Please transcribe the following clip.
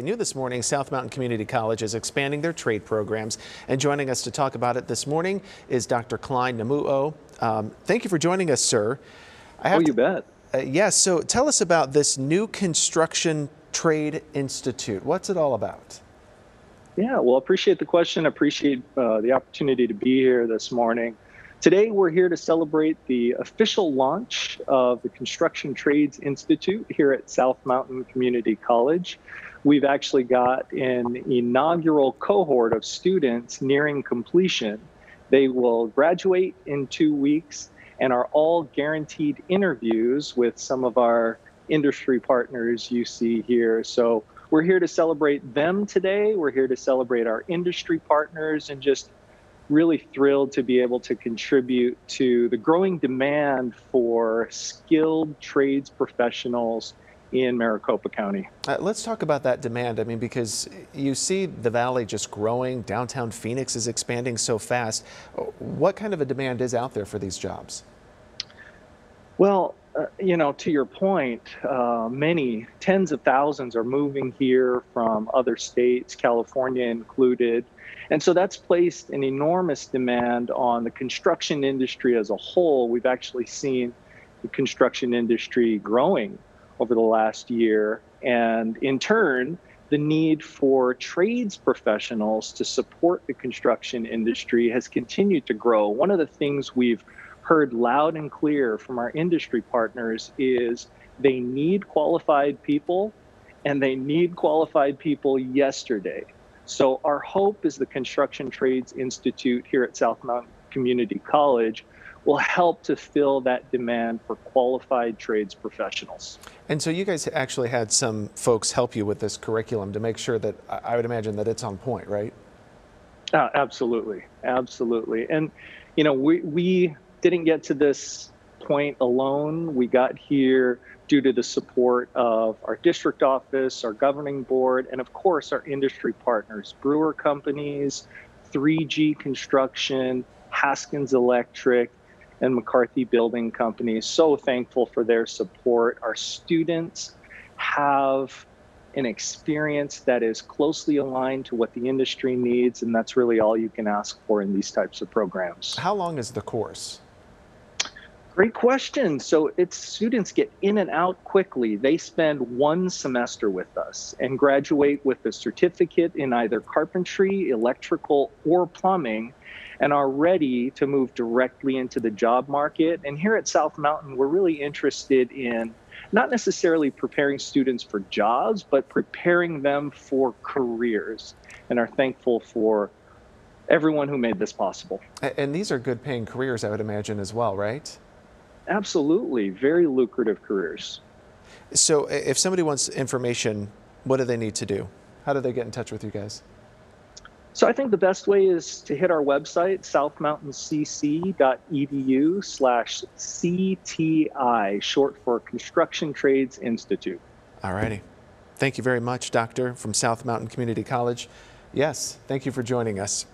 New this morning, South Mountain Community College is expanding their trade programs. And joining us to talk about it this morning is Dr. Klein Namuo. Um, thank you for joining us, sir. oh, you to, bet. Uh, yes, yeah, so tell us about this new Construction Trade Institute. What's it all about? Yeah, well, appreciate the question. Appreciate uh, the opportunity to be here this morning. Today, we're here to celebrate the official launch of the Construction Trades Institute here at South Mountain Community College. We've actually got an inaugural cohort of students nearing completion. They will graduate in two weeks and are all guaranteed interviews with some of our industry partners you see here. So we're here to celebrate them today. We're here to celebrate our industry partners and just really thrilled to be able to contribute to the growing demand for skilled trades professionals in Maricopa County. Uh, let's talk about that demand. I mean, because you see the valley just growing, downtown Phoenix is expanding so fast. What kind of a demand is out there for these jobs? Well, uh, you know, to your point, uh, many tens of thousands are moving here from other states, California included. And so that's placed an enormous demand on the construction industry as a whole. We've actually seen the construction industry growing over the last year. And in turn, the need for trades professionals to support the construction industry has continued to grow. One of the things we've heard loud and clear from our industry partners is they need qualified people and they need qualified people yesterday. So our hope is the Construction Trades Institute here at South Mountain Community College will help to fill that demand for qualified trades professionals. And so you guys actually had some folks help you with this curriculum to make sure that I would imagine that it's on point, right? Uh, absolutely, absolutely. And you know, we we didn't get to this point alone. We got here due to the support of our district office, our governing board, and of course our industry partners, brewer companies, 3G Construction, Haskins Electric, and McCarthy Building Company. So thankful for their support. Our students have an experience that is closely aligned to what the industry needs, and that's really all you can ask for in these types of programs. How long is the course? Great question. So it's students get in and out quickly. They spend one semester with us and graduate with a certificate in either carpentry, electrical, or plumbing and are ready to move directly into the job market. And here at South Mountain, we're really interested in not necessarily preparing students for jobs, but preparing them for careers and are thankful for everyone who made this possible. And these are good paying careers, I would imagine, as well, right? Absolutely, very lucrative careers. So, if somebody wants information, what do they need to do? How do they get in touch with you guys? So, I think the best way is to hit our website, southmountaincc.edu slash CTI, short for Construction Trades Institute. All righty. Thank you very much, Doctor, from South Mountain Community College. Yes, thank you for joining us.